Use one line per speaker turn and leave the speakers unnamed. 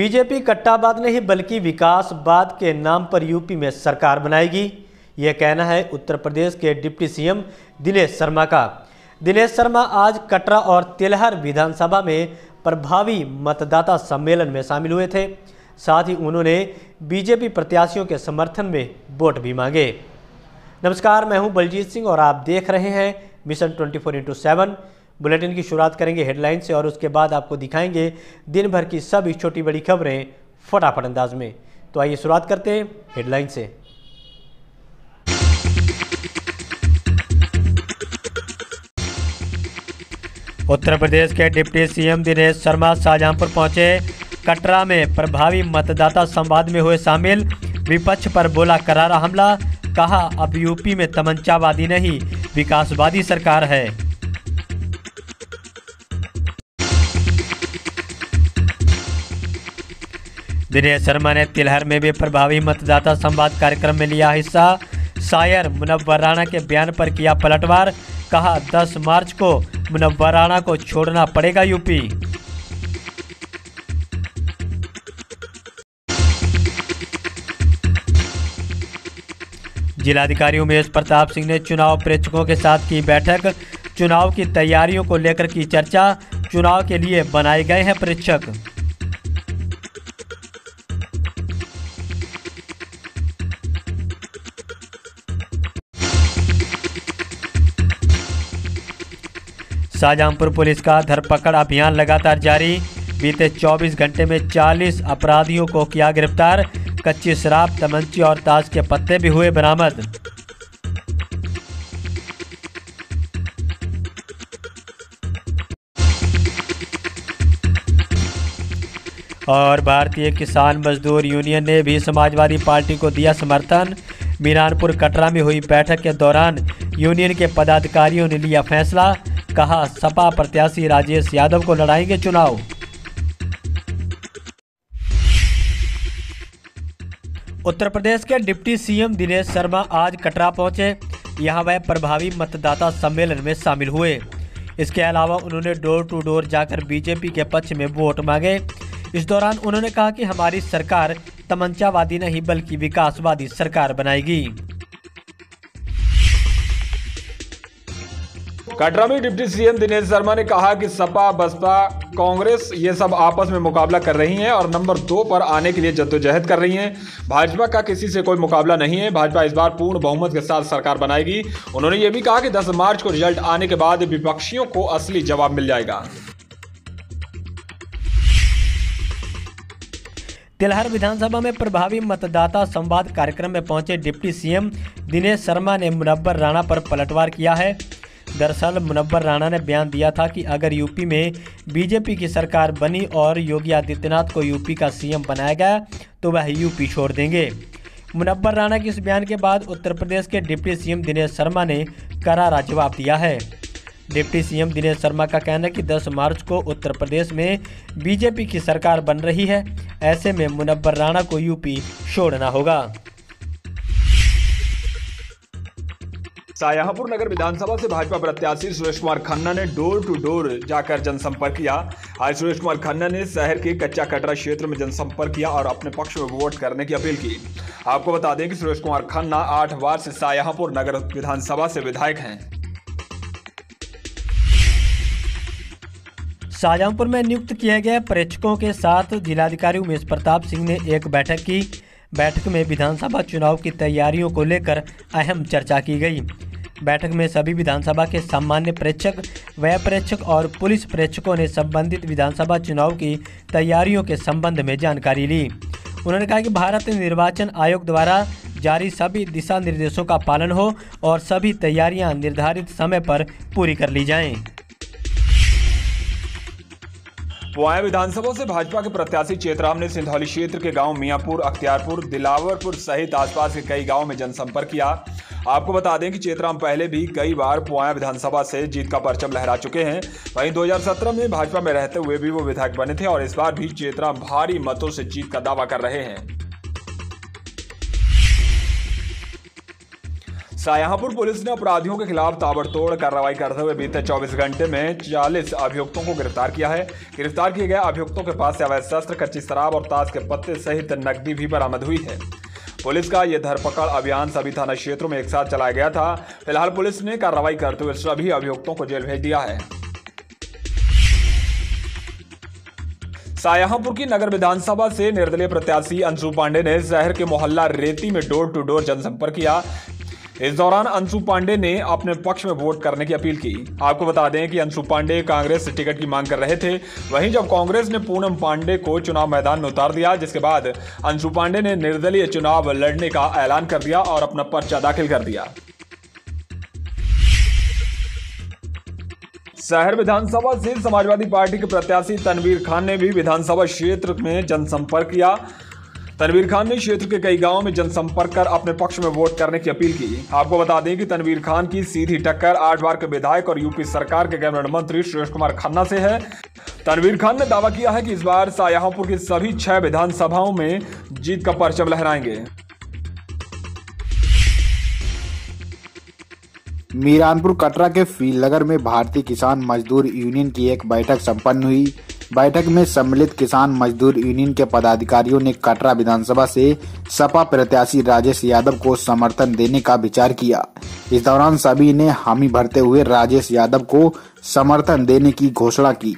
BJP कट्टाबाद नहीं, बल्कि विकासवाद के नाम पर यूपी में सरकार बनाएगी। यह कहना है उत्तर प्रदेश के डिप्टी सीएम दिनेश शर्मा का। दिनेश शर्मा आज कटरा और तिलहर विधानसभा में प्रभावी मतदाता सम्मेलन में शामिल हुए थे। साथ ही उन्होंने बीजेपी प्रत्याशियों के समर्थन में वोट भी मांगे। नमस्कार, मैं हूँ बलजीत सिंह और आप देख रहे हैं mission 24 four into seven. Bulletin की शुरुआत करेंगे हेडलाइन से और उसके बाद आपको दिखाएँगे दिन भर की सभी छोटी बड़ी खबरें फटाफट अंदाज में। तो आइए शुरुआत करते हैं हेडलाइन से। उत्तर प्रदेश के डिप्टी सीएम दिनेश शर्मा शाहजहांपुर पहुँचे। कटरा में प्रभावी मतदाता संवाद में हुए शामिल। विपक्ष पर बोला करारा हमला, कहा अब यूपी में तमंचावादी नहीं, विकासवादी सरकार है। दिनेश शर्मा ने तिलहर में भी प्रभावी मतदाता संवाद कार्यक्रम में लिया हिस्सा। शायर मुनव्वर राणा के बयान पर किया पलटवार, कहा 10 मार्च को मुनव्वर राणा को छोड़ना पड़ेगा यूपी। जिलाधिकारी उमेश प्रताप सिंह ने चुनाव प्रेक्षकों के साथ की बैठक। चुनाव की तैयारियों को लेकर की चर्चा। चुनाव के लिए बनाए गए हैं प्रेक्षक। शाहजहांपुर पुलिस का धरपकड़ अभियान लगातार जारी। बीते 24 घंटे में 40 अपराधियों को किया गिरफ़्तार। कच्ची शराब तमंची और ताश के पत्ते भी हुए बरामद। और भारतीय किसान मजदूर यूनियन ने भी समाजवादी पार्टी को दिया समर्थन। मीरानपुर कटरा में हुई बैठक के दौरान यूनियन के पदाधिकारियों ने लिया फैसला। कहा, सपा प्रत्याशी राजेश यादव को लड़ाएँगे चुनाव। उत्तर प्रदेश के डिप्टी सीएम दिनेश शर्मा आज कटरा पहुँचे। यहाँ वह प्रभावी मतदाता सम्मेलन में शामिल हुए। इसके अलावा उन्होंने डोर टू डोर जाकर बीजेपी के पक्ष में वोट मांगे। इस दौरान उन्होंने कहा कि हमारी सरकार तमंचावादी नहीं, बल्कि विकासवादी सरकार बनाएगी।
कटरा में डिप्टी सीएम दिनेश शर्मा ने कहा कि सपा, बसपा, कांग्रेस ये सब आपस में मुकाबला कर रही हैं और नंबर दो पर आने के लिए जद्दोजहद कर रही हैं। भाजपा का किसी से कोई मुकाबला नहीं है। भाजपा इस बार पूर्ण बहुमत के साथ सरकार बनाएगी। उन्होंने ये भी कहा कि 10 मार्च को रिज़ल्ट आने के बाद विपक्षियों को असली जवाब मिल जाएगा।
तिलहर विधानसभा में प्रभावी मतदाता संवाद कार्यक्रम में पहुँचे डिप्टी सीएम दिनेश शर्मा ने मुनव्वर राणा पर पलटवार किया है। दरअसल मुनव्वर राणा ने बयान दिया था कि अगर यूपी में बीजेपी की सरकार बनी और योगी आदित्यनाथ को यूपी का सीएम बनाया गया तो वह यूपी छोड़ देंगे। मुनव्वर राणा के इस बयान के बाद उत्तर प्रदेश के डिप्टी सीएम दिनेश शर्मा ने करारा जवाब दिया है। डिप्टी सीएम दिनेश शर्मा का कहना है कि 10 मार्च को उत्तर प्रदेश में बीजेपी की सरकार बन रही है, ऐसे में मुनव्वर राणा को यूपी छोड़ना होगा।
शाहजहांपुर नगर विधानसभा से भाजपा प्रत्याशी सुरेश कुमार खन्ना ने डोर टू डोर जाकर जनसंपर्क किया। आज सुरेश कुमार खन्ना ने शहर के कच्चा कटरा क्षेत्र में जनसंपर्क किया और अपने पक्ष में वोट करने की अपील की। आपको बता दें कि सुरेश कुमार खन्ना आठ बार से शाहजहांपुर नगर विधानसभा से विधायक हैं।
शाहजहांपुर में नियुक्त किए गए प्रेक्षकों के साथ जिलाधिकारी उमेश प्रताप सिंह ने एक बैठक की। बैठक में विधानसभा चुनाव की तैयारियों को लेकर अहम चर्चा की गई। बैठक में सभी विधानसभा के सामान्य प्रेक्षक व्यय प्रेक्षक और पुलिस प्रेक्षकों ने संबंधित विधानसभा चुनाव की तैयारियों के संबंध में जानकारी ली उन्होंने कहा कि भारत निर्वाचन आयोग द्वारा जारी सभी दिशा निर्देशों का पालन हो और सभी तैयारियाँ निर्धारित समय पर पूरी कर ली जाएँ।
पुआया विधानसभा से भाजपा के प्रत्याशी चेतराम ने सिंधौली क्षेत्र के गाँव मियापुर, अख्तियारपुर, दिलावरपुर सहित आसपास के कई गाँवों में जनसंपर्क किया आपको बता दें कि चेतराम पहले भी कई बार पुआया विधानसभा से जीत का परचम लहरा चुके हैं। वहीं 2017 में भाजपा में रहते हुए भी वो विधायक बने थे और इस बार भी चेतराम भारी मतों से जीत का दावा कर रहे हैं। शाहजहांपुर पुलिस ने अपराधियों के खिलाफ ताबड़तोड़ कार्रवाई करते हुए बीते 24 घंटे में 40 अभियुक्तों को गिरफ़्तार किया है। गिरफ़्तार किए गए अभियुक्तों के पास से अवैध शस्त्र, कच्ची शराब और ताश के पत्ते सहित नकदी भी बरामद हुई है। पुलिस का यह धरपकड़ अभियान सभी थाना क्षेत्रों में एक साथ चलाया गया था। फ़िलहाल पुलिस ने कार्रवाई करते हुए सभी अभियुक्तों को जेल भेज दिया है। सायापुर की नगर विधानसभा से निर्दलीय प्रत्याशी अंशु पांडे ने शहर के मोहल्ला रेती में डोर टू डोर जनसंपर्क किया। इस दौरान अंशु पांडे ने अपने पक्ष में वोट करने की अपील की। आपको बता दें कि अंशु पांडे कांग्रेस से टिकट की मांग कर रहे थे। वहीं जब कांग्रेस ने पूनम पांडे को चुनाव मैदान में उतार दिया, जिसके बाद अंशु पांडे ने निर्दलीय चुनाव लड़ने का ऐलान कर दिया और अपना पर्चा दाखिल कर दिया। शहर विधानसभा से समाजवादी पार्टी के प्रत्याशी तनवीर खान ने भी विधानसभा क्षेत्र में जनसंपर्क किया। तनवीर खान ने क्षेत्र के कई गाँवों में जनसंपर्क कर अपने पक्ष में वोट करने की अपील की। आपको बता दें कि तनवीर खान की सीधी टक्कर आठ बार के विधायक और यूपी सरकार के कैबिनेट मंत्री सुरेश कुमार खन्ना से है। तनवीर खान ने दावा किया है कि इस बार शाहजहांपुर की सभी छह विधानसभाओं में जीत का परचम लहराएँगे।
मीरानपुर कटरा के फीलनगर में भारतीय किसान मजदूर यूनियन की एक बैठक संपन्न हुई। बैठक में सम्मिलित किसान मजदूर यूनियन के पदाधिकारियों ने कटरा विधानसभा से सपा प्रत्याशी राजेश यादव को समर्थन देने का विचार किया। इस दौरान सभी ने हामी भरते हुए राजेश यादव को समर्थन देने की घोषणा की।